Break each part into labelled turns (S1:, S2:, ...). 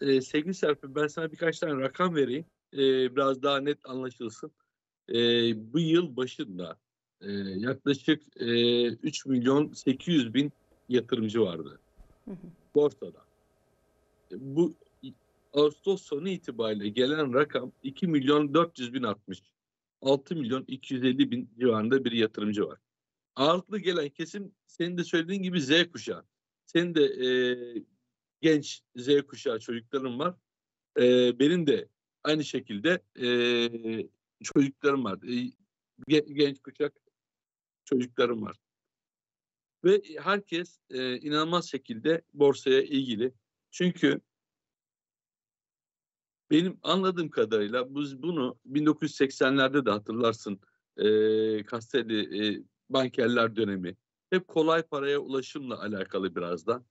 S1: E, sevgili Serpil ben sana birkaç tane rakam vereyim. E, biraz daha net anlaşılsın. E, bu yıl başında e, yaklaşık e, 3 milyon 800 bin yatırımcı vardı
S2: Hı hı.
S1: borsada. Bu Ağustos sonu itibariyle gelen rakam 2 milyon 400 bin artmış. 6 milyon 250 bin civarında bir yatırımcı var. Ağırlıklı gelen kesim senin de söylediğin gibi Z kuşağı. Senin de e, genç Z kuşağı çocuklarım var. E, benim de aynı şekilde e, çocuklarım var. E, ge- genç kuşak çocuklarım var. Ve herkes e, inanılmaz şekilde borsaya ilgili. Çünkü benim anladığım kadarıyla biz bunu 1980'lerde de hatırlarsın e, Castelli e, bankerler dönemi. Hep kolay paraya ulaşımla alakalı biraz da.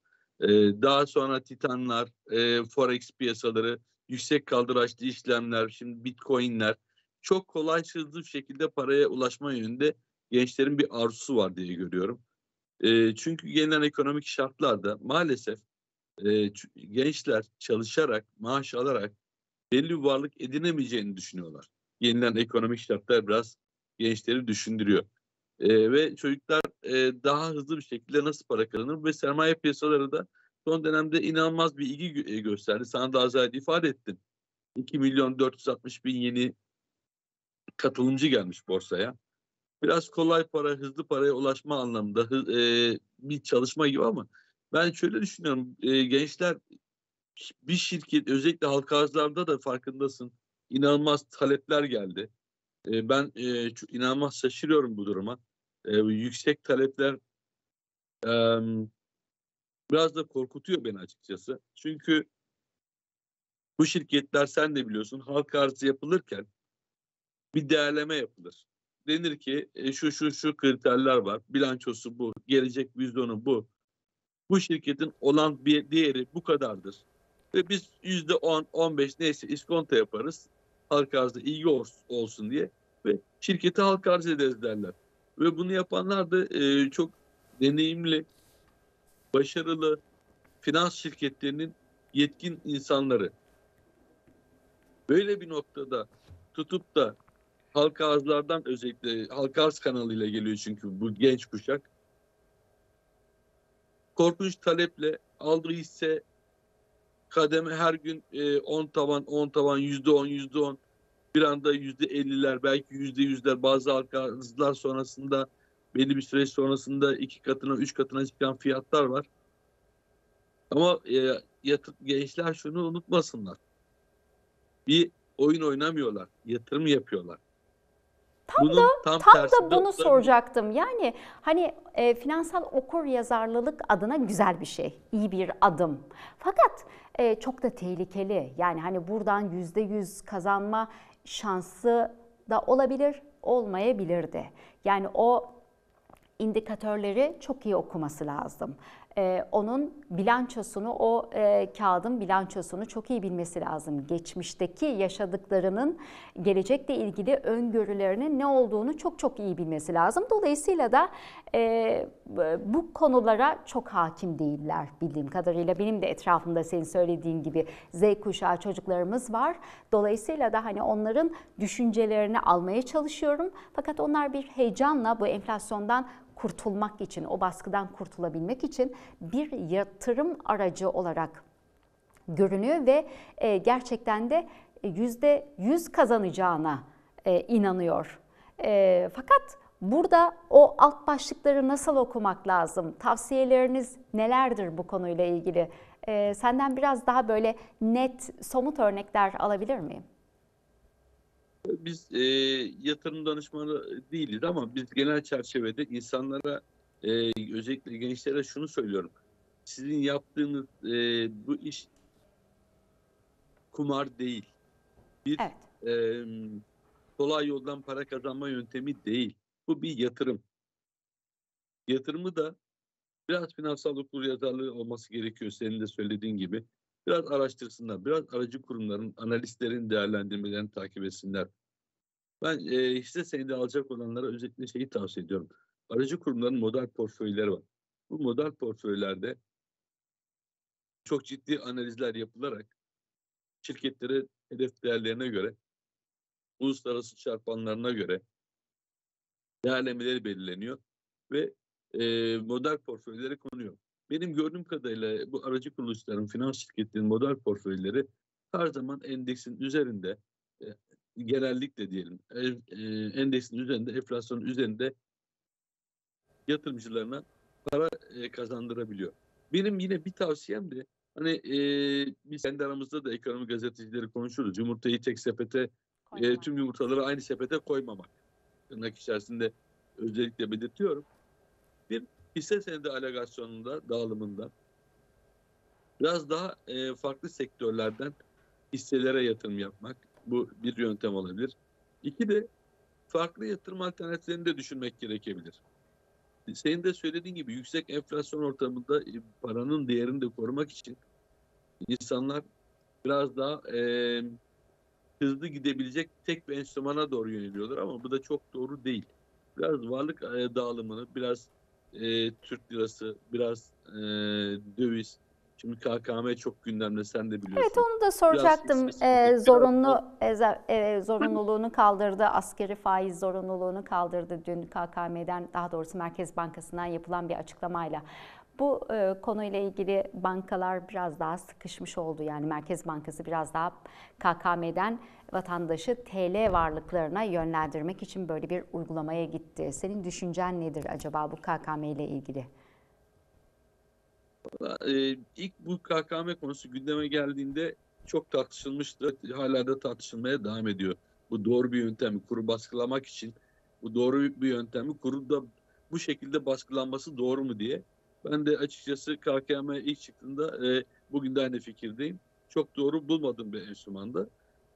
S1: E, daha sonra Titanlar, e, Forex piyasaları, yüksek kaldıraçlı işlemler, şimdi Bitcoin'ler çok kolay hızlı bir şekilde paraya ulaşma yönünde gençlerin bir arzusu var diye görüyorum. E, çünkü gelinen ekonomik şartlarda maalesef e, gençler çalışarak, maaş alarak belli bir varlık edinemeyeceğini düşünüyorlar. Yenilen ekonomik şartlar biraz gençleri düşündürüyor. Ee, ve çocuklar e, daha hızlı bir şekilde nasıl para kazanır ve sermaye piyasaları da son dönemde inanılmaz bir ilgi gö- e, gösterdi. Sana da az önce ifade ettim. 2 milyon 460 bin yeni katılımcı gelmiş borsaya. Biraz kolay para, hızlı paraya ulaşma anlamında hı- e, bir çalışma gibi ama ben şöyle düşünüyorum. E, gençler bir şirket özellikle halka arzlarda da farkındasın. inanılmaz talepler geldi. E, ben e, inanılmaz şaşırıyorum bu duruma. E, yüksek talepler e, biraz da korkutuyor beni açıkçası. Çünkü bu şirketler sen de biliyorsun halka arzı yapılırken bir değerleme yapılır. Denir ki e, şu şu şu kriterler var. Bilançosu bu, gelecek vizyonu bu. Bu şirketin olan bir değeri bu kadardır. Ve biz yüzde 10, 15 neyse iskonto yaparız. Halka arzda ilgi ol- olsun diye. Ve şirketi halka arz ederiz derler. Ve bunu yapanlar da e, çok deneyimli, başarılı finans şirketlerinin yetkin insanları. Böyle bir noktada tutup da halka arzlardan özellikle halka arz kanalıyla geliyor çünkü bu genç kuşak. Korkunç taleple aldığı hisse kademe her gün e, 10 tavan 10 tavan yüzde 10 yüzde 10 bir anda yüzde 50'ler belki yüzde yüzler bazı halka arzlar sonrasında belli bir süreç sonrasında iki katına üç katına çıkan fiyatlar var. Ama e, yatır, gençler şunu unutmasınlar. Bir oyun oynamıyorlar. Yatırım yapıyorlar.
S2: Tam
S1: Bunun tam,
S2: Tam
S1: tersi
S2: da bunu
S1: nokta-
S2: soracaktım. Yani hani e, finansal okur yazarlılık adına güzel bir şey, iyi bir adım. Fakat e, çok da tehlikeli. Yani hani buradan yüzde yüz kazanma şansı da olabilir, olmayabilir de. Yani o indikatörleri çok iyi okuması lazım. Ee, onun bilançosunu, o e, kağıdın bilançosunu çok iyi bilmesi lazım. Geçmişteki yaşadıklarının gelecekle ilgili öngörülerinin ne olduğunu çok çok iyi bilmesi lazım. Dolayısıyla da e, bu konulara çok hakim değiller bildiğim kadarıyla. Benim de etrafımda senin söylediğin gibi Z kuşağı çocuklarımız var. Dolayısıyla da hani onların düşüncelerini almaya çalışıyorum. Fakat onlar bir heyecanla bu enflasyondan kurtulmak için, o baskıdan kurtulabilmek için bir yatırım aracı olarak görünüyor ve e, gerçekten de yüzde yüz kazanacağına e, inanıyor. E, fakat burada o alt başlıkları nasıl okumak lazım? Tavsiyeleriniz nelerdir bu konuyla ilgili? E, senden biraz daha böyle net, somut örnekler alabilir miyim?
S1: Biz e, yatırım danışmanı değiliz ama biz genel çerçevede insanlara e, özellikle gençlere şunu söylüyorum. Sizin yaptığınız e, bu iş kumar değil. Bir
S2: Evet.
S1: e, kolay yoldan para kazanma yöntemi değil. Bu bir yatırım. Yatırımı da biraz finansal okuryazarlığı olması gerekiyor senin de söylediğin gibi. Biraz araştırsınlar, biraz aracı kurumların, analistlerin değerlendirmelerini takip etsinler. Ben e, hisse senedi alacak olanlara özellikle şeyi tavsiye ediyorum. Aracı kurumların model portföyleri var. Bu model portföylerde çok ciddi analizler yapılarak şirketlere hedef değerlerine göre, uluslararası çarpanlarına göre değerlemeleri belirleniyor ve e, model portföyleri konuyor. Benim gördüğüm kadarıyla bu aracı kuruluşların, finans şirketlerinin model portföyleri her zaman endeksin üzerinde, e, genellikle diyelim, e, e, endeksin üzerinde, enflasyonun üzerinde yatırımcılarına para e, kazandırabiliyor. Benim yine bir tavsiyem de hani e, biz kendi aramızda da ekonomi gazetecileri konuşuruz. Yumurtayı tek sepete, e, tüm yumurtaları aynı sepete koymamak. Tırnak içerisinde özellikle belirtiyorum. Hisse senedi alegasyonunda, dağılımında biraz daha e, farklı sektörlerden hisselere yatırım yapmak. Bu bir yöntem olabilir. İki de farklı yatırım alternatiflerini de düşünmek gerekebilir. Senin de söylediğin gibi yüksek enflasyon ortamında e, paranın değerini de korumak için insanlar biraz daha e, hızlı gidebilecek tek bir enstrümana doğru yöneliyorlar ama bu da çok doğru değil. Biraz varlık e, dağılımını, biraz e, Türk lirası, biraz e, döviz. Şimdi KKM çok gündemde sen de biliyorsun.
S2: Evet onu da soracaktım.
S1: biraz
S2: zorunlu e, zorunluluğunu kaldırdı, askeri faiz zorunluluğunu kaldırdı dün KKM'den daha doğrusu Merkez Bankası'ndan yapılan bir açıklamayla. Bu e, konuyla ilgili bankalar biraz daha sıkışmış oldu. Yani Merkez Bankası biraz daha KKM'den vatandaşı TL varlıklarına yönlendirmek için böyle bir uygulamaya gitti. Senin düşüncen nedir acaba bu KKM ile ilgili?
S1: Valla, e, ilk bu KKM konusu gündeme geldiğinde çok tartışılmıştı. Hala da tartışılmaya devam ediyor. Bu doğru bir yöntem mi? Kuru baskılamak için bu doğru bir yöntem mi? Kuru da bu şekilde baskılanması doğru mu diye. Ben de açıkçası KKM ilk çıktığında e, bugün de aynı fikirdeyim. Çok doğru bulmadım bir enstrümanda.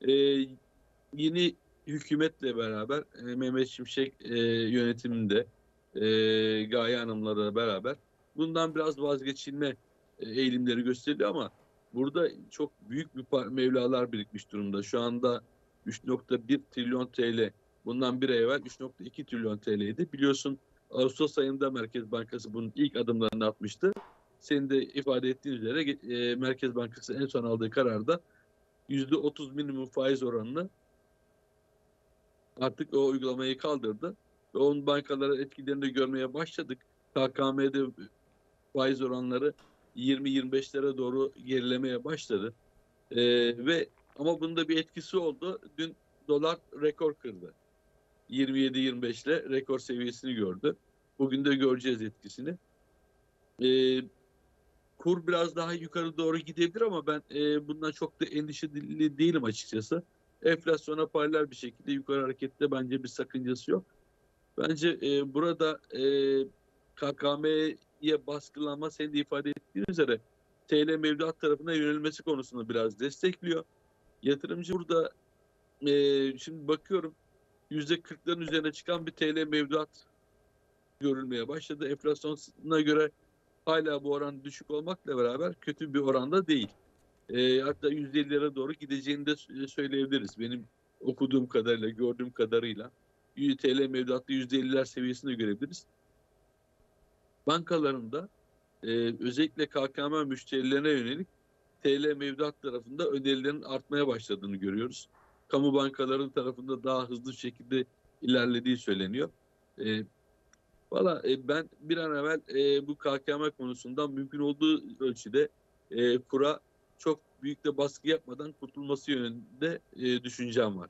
S1: E, yeni hükümetle beraber e, Mehmet Şimşek e, yönetiminde e, Gaye Hanım'la beraber bundan biraz vazgeçilme e, eğilimleri gösteriliyor ama burada çok büyük bir mevlalar birikmiş durumda. Şu anda 3.1 trilyon TL bundan bir ay evvel 3.2 trilyon TL'ydi. Biliyorsun Ağustos ayında Merkez Bankası bunun ilk adımlarını atmıştı. Senin de ifade ettiğin üzere e, Merkez Bankası en son aldığı kararda %30 minimum faiz oranını artık o uygulamayı kaldırdı. Ve onun bankalara etkilerini de görmeye başladık. KKM'de faiz oranları 20-25'lere doğru gerilemeye başladı. Ee, ve ama bunda bir etkisi oldu. Dün dolar rekor kırdı. 27-25 ile rekor seviyesini gördü. Bugün de göreceğiz etkisini. Ee, kur biraz daha yukarı doğru gidebilir ama ben e, bundan çok da endişeli değilim açıkçası. Enflasyona paralel bir şekilde yukarı harekette bence bir sakıncası yok. Bence e, burada e, KKM'ye baskılanma senin de ifade ettiğin üzere TL mevduat tarafına yönelmesi konusunu biraz destekliyor. Yatırımcı burada e, şimdi bakıyorum %40'ların üzerine çıkan bir TL mevduat görülmeye başladı. Enflasyona göre hala bu oran düşük olmakla beraber kötü bir oranda değil. E, hatta %50'lere doğru gideceğini de söyleyebiliriz. Benim okuduğum kadarıyla, gördüğüm kadarıyla TL mevduatta %50'ler seviyesinde görebiliriz. Bankalarında e, özellikle KKM müşterilerine yönelik TL mevduat tarafında önerilerin artmaya başladığını görüyoruz. Kamu bankaları tarafında daha hızlı şekilde ilerlediği söyleniyor. E, Valla e, ben bir an evvel e, bu KKM konusundan mümkün olduğu ölçüde e, kura çok büyük de baskı yapmadan kurtulması yönünde e, düşüncem var.